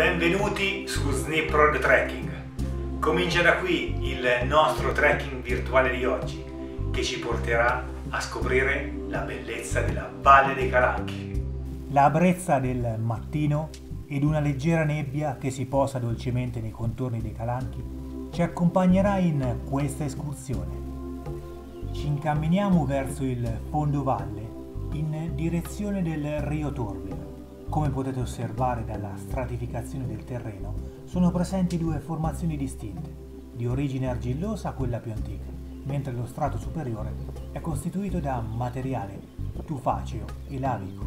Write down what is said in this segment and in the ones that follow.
Benvenuti su Snip Road Trekking. Comincia da qui il nostro trekking virtuale di oggi che ci porterà a scoprire la bellezza della Valle dei Calanchi. La brezza del mattino ed una leggera nebbia che si posa dolcemente nei contorni dei Calanchi ci accompagnerà in questa escursione. Ci incamminiamo verso il fondovalle in direzione del Rio Torbido. Come potete osservare dalla stratificazione del terreno, sono presenti due formazioni distinte, di origine argillosa quella più antica, mentre lo strato superiore è costituito da materiale tufaceo e lavico.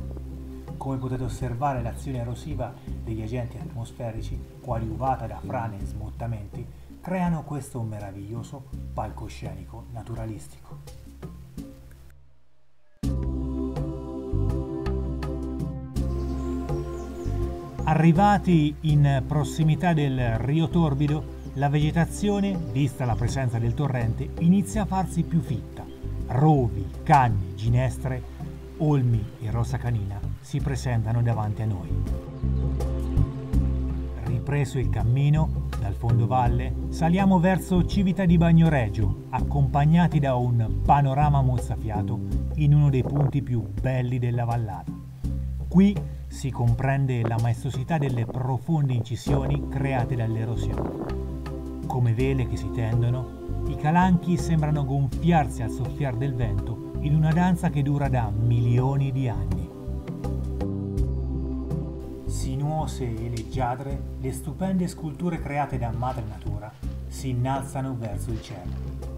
Come potete osservare l'azione erosiva degli agenti atmosferici, quali uvata da frane e smottamenti, creano questo meraviglioso palcoscenico naturalistico. Arrivati in prossimità del Rio Torbido, la vegetazione, vista la presenza del torrente, inizia a farsi più fitta. Rovi, canne, ginestre, olmi e rosa canina si presentano davanti a noi. Ripreso il cammino, dal fondovalle, saliamo verso Civita di Bagnoregio, accompagnati da un panorama mozzafiato in uno dei punti più belli della vallata. Qui si comprende la maestosità delle profonde incisioni create dall'erosione. Come vele che si tendono, i calanchi sembrano gonfiarsi al soffiar del vento in una danza che dura da milioni di anni. Sinuose e leggiadre, le stupende sculture create da madre natura si innalzano verso il cielo.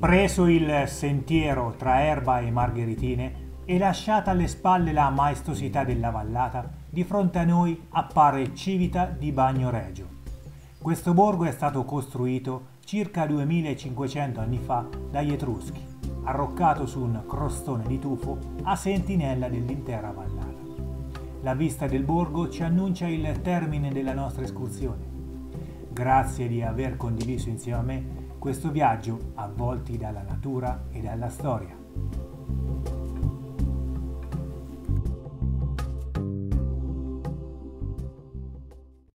Preso il sentiero tra erba e margheritine, e lasciata alle spalle la maestosità della vallata, di fronte a noi appare Civita di Bagnoregio. Questo borgo è stato costruito circa 2500 anni fa dagli Etruschi, arroccato su un crostone di tufo a sentinella dell'intera vallata. La vista del borgo ci annuncia il termine della nostra escursione. Grazie di aver condiviso insieme a me questo viaggio avvolti dalla natura e dalla storia.